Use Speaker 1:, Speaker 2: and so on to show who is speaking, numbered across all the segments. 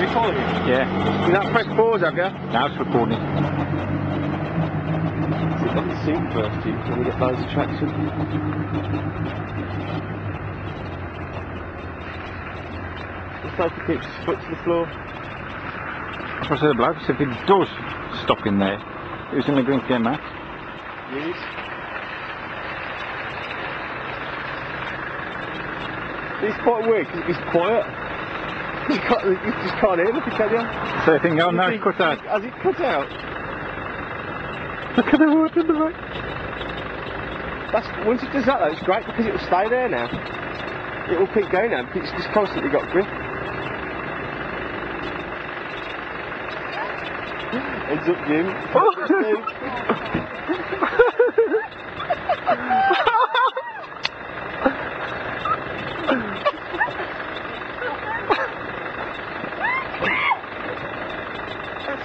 Speaker 1: recording?
Speaker 2: Yeah,
Speaker 1: You not press pause, have you?
Speaker 2: now it's recording.
Speaker 1: See if I can sing first, Jim, so we get of traction. Just like to keep his foot to the floor.
Speaker 2: That's what I said about if it does stop in there, it was in the green game match.
Speaker 1: Yes. He's quite weird because he's quiet. You, can't, you just can't hear anything, can you?
Speaker 2: So I think, oh no,
Speaker 1: You
Speaker 2: it's cut out.
Speaker 1: Has it cut out?
Speaker 2: Look at the water in the right.
Speaker 1: That's, once it does that though, it's great because it will stay there now. It will keep going now because it's just constantly got grip. Heads up, Jim.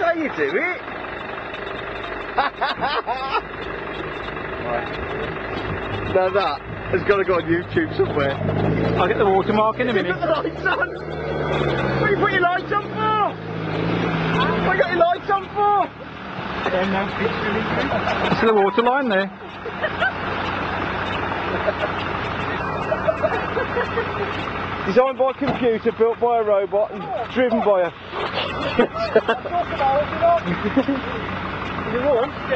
Speaker 1: how you do it. Now that has got to go on YouTube somewhere.
Speaker 2: I'll get the watermark in a minute.
Speaker 1: Put the lights on. What you put your lights on for? What you got your lights on for?
Speaker 2: See the water line there?
Speaker 1: Designed by a computer, built by a robot, and driven by a.